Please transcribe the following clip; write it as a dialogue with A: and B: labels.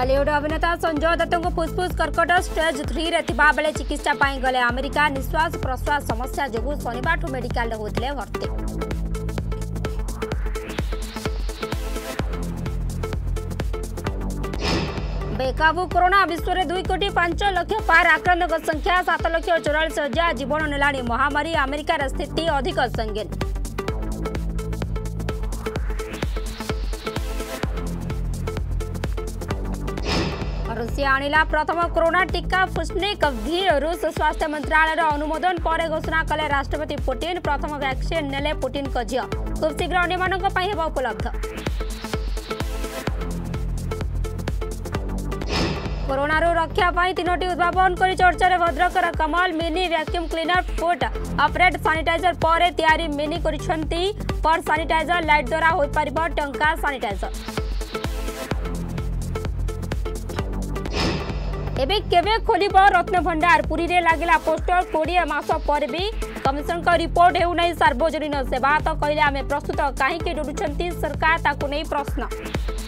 A: Bollywood अभिनेता संजय दत्त को फुसफुस कर्कट स्टेज थ्री रेबा बेले चिकित्सा गले अमेरिका निश्वास प्रश्वास समस्या जो शनिवार मेडिका होते भर्ती बेकाबू कोरोना विश्व में दुई कोटी पांच लक्ष पार आक्रांत संख्या सात लक्ष चौरास हजार जीवन नेला महामारी आमेरिकार स्थित अधिक संगीन रुषि प्रथम कोरोना टीका फुस्निक भी रुष स्वास्थ्य मंत्रालय अनुमोदन पर घोषणा कले राष्ट्रपति पुटिन प्रथम वैक्सीन नेले पुटिन को झील खुब शीघ्र अंब उपलब्ध कोरोना रक्षापी तीनो उद्भावन कर चर्चा भद्रक कमल mini vacuum cleaner foot अपरेट sanitiser पर मिनि करजर लाइट द्वारा हो पार टा एवं केवे खोल रत्न भंडार पूरी में लगला पोस्टर कोड़े मस पर भी कमिशन का रिपोर्ट होना सार्वजनीन सेवा तो कहे आम प्रस्तुत काईक डुँचान सरकार ताकू प्रश्न